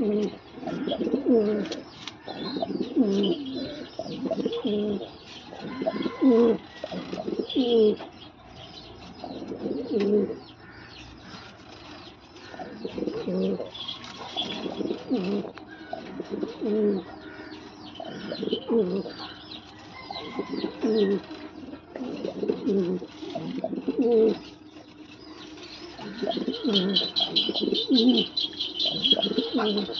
Mm-hmm. Mm-hmm.